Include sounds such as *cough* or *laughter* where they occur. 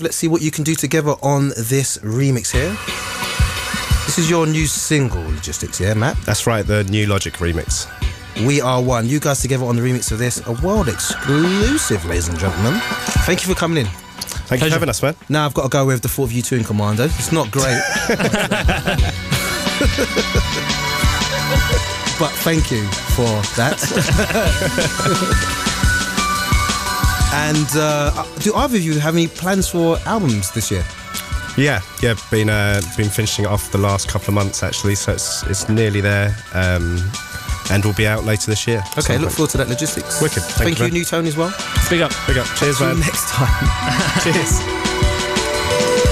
Let's see what you can do together on this remix here. This is your new single, Logistics, yeah, Matt? That's right, the Nu:Logic remix. We are one. You guys together on the remix of this, a world exclusive, ladies and gentlemen. Thank you for coming in. Thank you for having us, man. Now I've got to go with the thought of you two in Commando. It's not great. *laughs* but thank you for that. *laughs* and uh, do either of you have any plans for albums this year? Yeah, yeah, been uh, been finishing it off the last couple of months actually, so it's it's nearly there, um, and will be out later this year. Okay, Some look point. forward to that logistics. Wicked. Thank, Thank you, you, Nu:Tone, as well. Big up. Big up. Cheers, See you man. next time. *laughs* *laughs* Cheers.